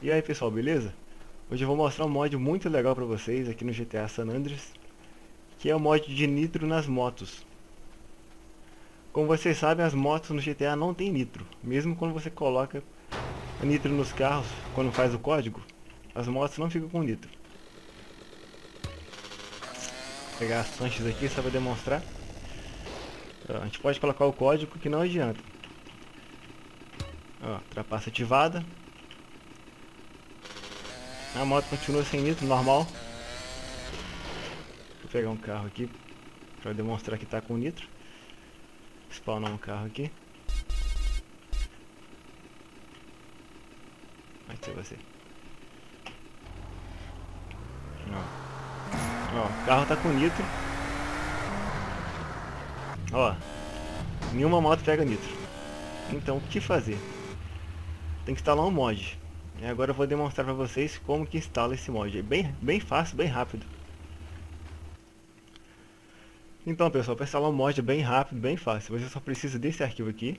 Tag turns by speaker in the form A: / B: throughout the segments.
A: E aí pessoal, beleza? Hoje eu vou mostrar um mod muito legal pra vocês aqui no GTA San Andreas Que é o mod de nitro nas motos. Como vocês sabem, as motos no GTA não tem nitro. Mesmo quando você coloca nitro nos carros, quando faz o código As motos não ficam com nitro. Vou pegar as planchas aqui só pra demonstrar. A gente pode colocar o código que não adianta. Ó, trapaça ativada a moto continua sem nitro, normal. Vou pegar um carro aqui para demonstrar que está com nitro. Spawnar um carro aqui. Vai ser você. Ó. Ó, o carro está com nitro. Ó, nenhuma moto pega nitro. Então, o que fazer? Tem que instalar um mod. E agora eu vou demonstrar para vocês como que instala esse mod. É bem, bem fácil, bem rápido. Então pessoal, para instalar um mod é bem rápido, bem fácil. Você só precisa desse arquivo aqui.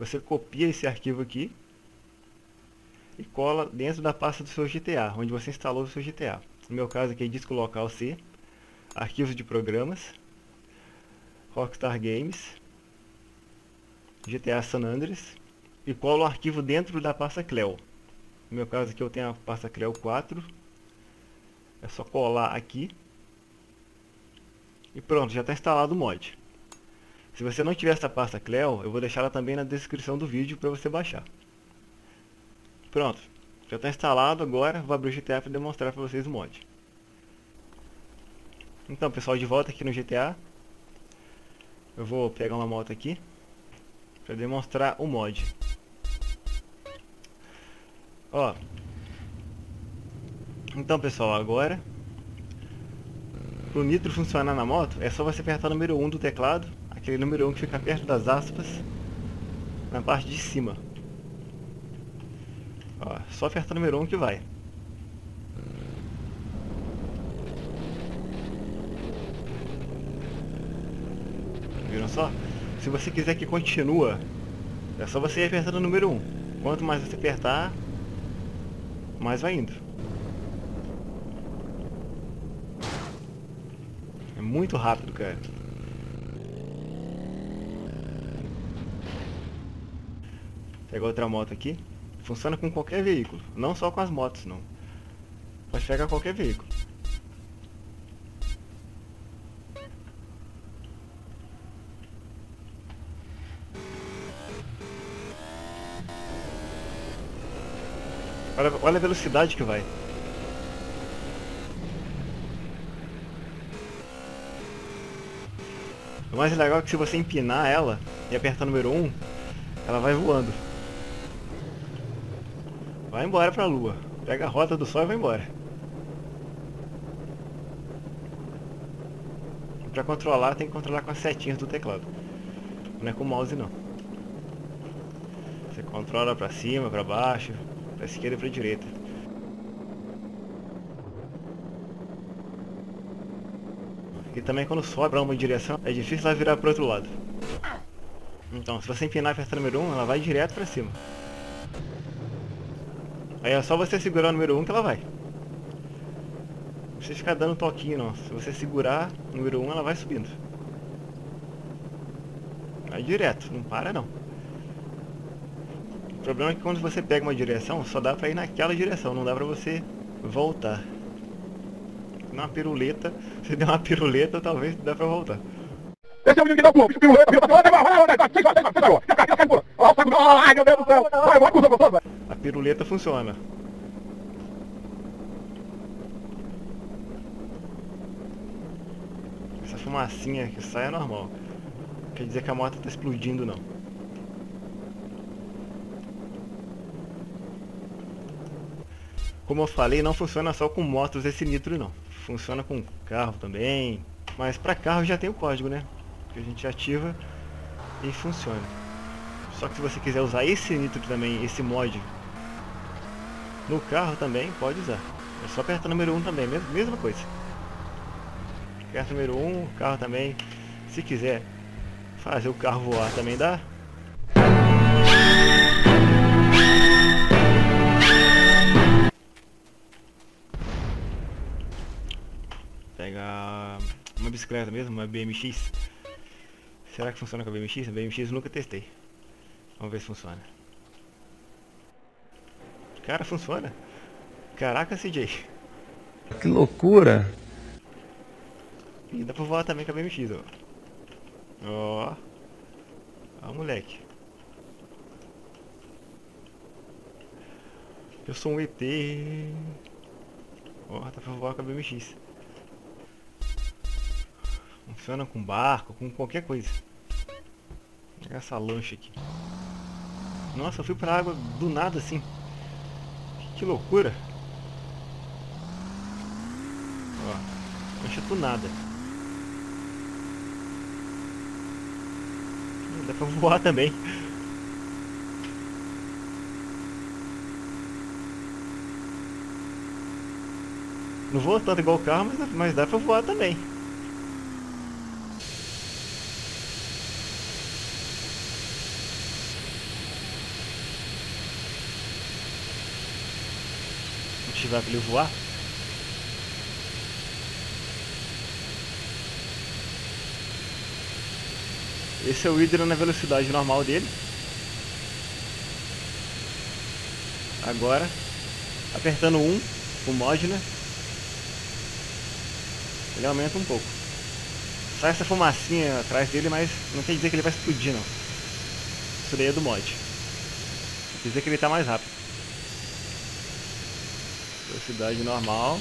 A: Você copia esse arquivo aqui. E cola dentro da pasta do seu GTA, onde você instalou o seu GTA. No meu caso aqui é disco local C. Arquivos de programas. Rockstar Games. GTA San Andreas e colo o arquivo dentro da pasta Cleo. No meu caso aqui eu tenho a pasta Cleo 4. É só colar aqui. E pronto, já está instalado o mod. Se você não tiver essa pasta Cleo, eu vou deixar ela também na descrição do vídeo para você baixar. Pronto, já está instalado agora, vou abrir o GTA para demonstrar para vocês o mod. Então pessoal, de volta aqui no GTA. Eu vou pegar uma moto aqui para demonstrar o mod. Ó. Então, pessoal, agora o nitro funcionar na moto, é só você apertar o número 1 do teclado, aquele número 1 que fica perto das aspas, na parte de cima. Ó, só apertar o número 1 que vai. Viram só? Se você quiser que continua, é só você ir apertando o número 1. Quanto mais você apertar, mais vai indo. É muito rápido, cara. Pega outra moto aqui. Funciona com qualquer veículo, não só com as motos, não. Pode pegar qualquer veículo. Olha, olha a velocidade que vai. O mais legal é que se você empinar ela e apertar número 1, ela vai voando. Vai embora pra lua. Pega a rota do sol e vai embora. Pra controlar, tem que controlar com as setinhas do teclado. Não é com o mouse não. Você controla pra cima, pra baixo, Pra esquerda e pra direita. E também quando sobe pra uma direção, é difícil ela virar pro outro lado. Então, se você empinar a peça número 1, ela vai direto pra cima. Aí é só você segurar o número 1 que ela vai. Não precisa ficar dando toquinho não. Se você segurar o número 1, ela vai subindo. Vai direto, não para não. O problema é que quando você pega uma direção, só dá pra ir naquela direção, não dá pra você voltar. Uma piruleta, se der uma piruleta, talvez dá pra voltar. Esse é o menino que dá o piruleta, vai, A piruleta funciona. Essa fumacinha que sai é normal. Quer dizer que a moto tá explodindo não. Como eu falei, não funciona só com motos esse nitro não. Funciona com carro também. Mas para carro já tem o código, né? Que a gente ativa e funciona. Só que se você quiser usar esse nitro também, esse mod no carro também, pode usar. É só apertar número 1 também, mesma coisa. Aperta número 1, carro também. Se quiser fazer o carro voar também dá. Bicicleta mesmo, uma BMX. Será que funciona com a BMX? A BMX eu nunca testei. Vamos ver se funciona. Cara, funciona. Caraca, CJ.
B: Que loucura!
A: E dá pra voar também com a BMX, ó. Ó. Ó, moleque. Eu sou um ET. Ó, dá pra voar com a BMX. Funciona com barco, com qualquer coisa. Vou pegar essa lancha aqui. Nossa, eu fui pra água do nada assim. Que, que loucura. Ó, lancha do nada. Dá pra voar também. Não voa tanto igual o carro, mas, mas dá pra voar também. Ativar para ele voar. Esse é o hidro na velocidade normal dele. Agora, apertando 1, o mod, né? Ele aumenta um pouco. Sai essa fumacinha atrás dele, mas não quer dizer que ele vai explodir não. Isso daí é do mod. Quer dizer que ele está mais rápido. Velocidade normal.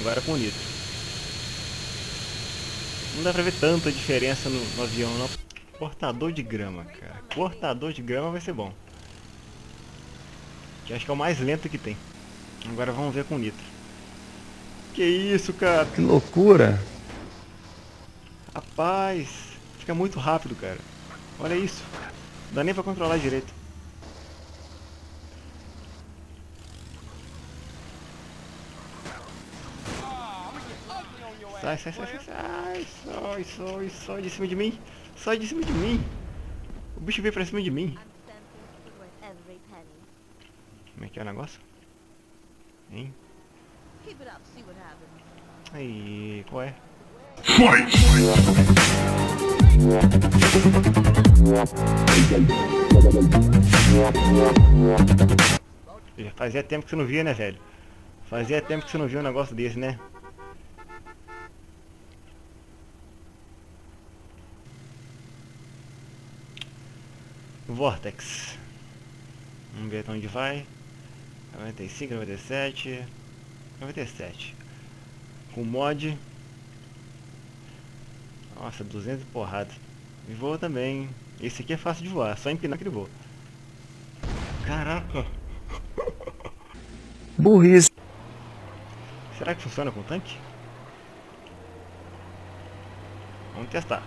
A: Agora com nitro. Não dá pra ver tanta diferença no, no avião não. Cortador de grama, cara. Cortador de grama vai ser bom. Que acho que é o mais lento que tem. Agora vamos ver com nitro. Que isso, cara?
B: Que loucura!
A: Rapaz, fica muito rápido, cara. Olha isso. Não dá nem pra controlar direito. Sai, sai, sai, sai, sai, sai, sai, sai de cima de mim. Sai de cima de mim. O bicho veio pra cima de mim. Como é que é o negócio? Hein? Aí, qual é? Já fazia tempo que você não via, né, velho? Fazia tempo que você não via um negócio desse, né? Vortex. Vamos ver até onde vai. 95, 97, 97. Com mod. Nossa, 200 porrada. E voa também. Esse aqui é fácil de voar, só empinar que ele voa. Caraca!
B: Burrice.
A: Será que funciona com tanque? Vamos testar.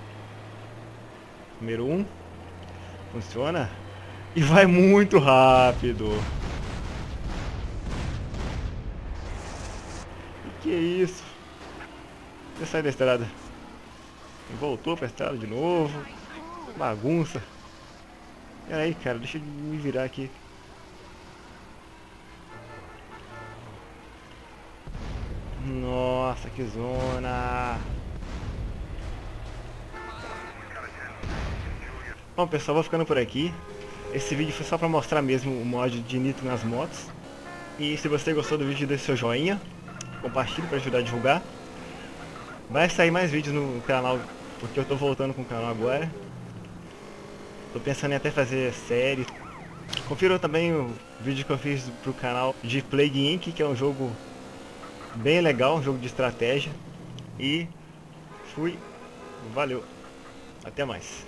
A: Número 1. Um. Funciona. E vai muito rápido. Que isso? Você sai da estrada. Voltou pra estrada de novo. Bagunça. Pera aí, cara. Deixa eu me virar aqui. Nossa, que zona. Bom pessoal, vou ficando por aqui. Esse vídeo foi só para mostrar mesmo o mod de nitro nas motos. E se você gostou do vídeo, deixe seu joinha. Compartilhe para ajudar a divulgar. Vai sair mais vídeos no canal, porque eu tô voltando com o canal agora. Tô pensando em até fazer série. Confiram também o vídeo que eu fiz pro canal de Plague Inc, que é um jogo bem legal, um jogo de estratégia. E fui. Valeu. Até mais.